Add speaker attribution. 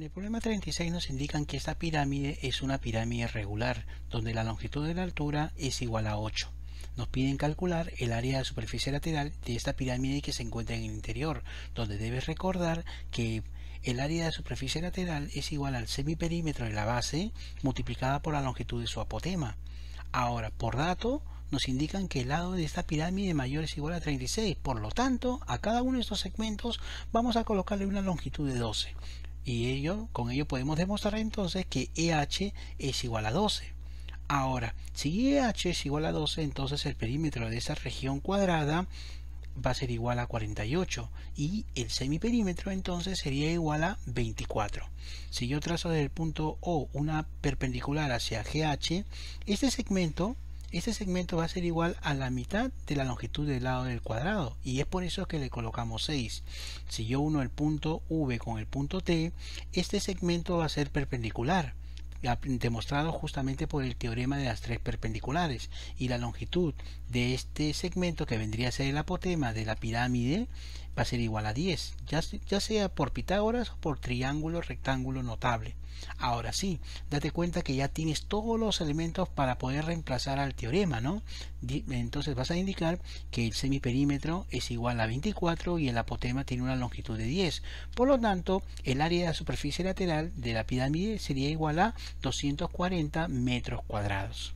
Speaker 1: En el problema 36 nos indican que esta pirámide es una pirámide regular, donde la longitud de la altura es igual a 8. Nos piden calcular el área de superficie lateral de esta pirámide que se encuentra en el interior, donde debes recordar que el área de superficie lateral es igual al semiperímetro de la base multiplicada por la longitud de su apotema. Ahora, por dato, nos indican que el lado de esta pirámide mayor es igual a 36. Por lo tanto, a cada uno de estos segmentos vamos a colocarle una longitud de 12 y ello, con ello podemos demostrar entonces que EH es igual a 12. Ahora, si EH es igual a 12, entonces el perímetro de esa región cuadrada va a ser igual a 48 y el semiperímetro entonces sería igual a 24. Si yo trazo desde el punto O una perpendicular hacia GH, este segmento este segmento va a ser igual a la mitad de la longitud del lado del cuadrado y es por eso que le colocamos 6. Si yo uno el punto V con el punto T, este segmento va a ser perpendicular demostrado justamente por el teorema de las tres perpendiculares y la longitud de este segmento que vendría a ser el apotema de la pirámide va a ser igual a 10 ya, sea por Pitágoras o por triángulo rectángulo notable Ahora sí, date cuenta que ya tienes todos los elementos para poder reemplazar al teorema, ¿no? Entonces vas a indicar que el semiperímetro es igual a 24 y el apotema tiene una longitud de 10. Por lo tanto, el área de la superficie lateral de la pirámide sería igual a 240 metros cuadrados.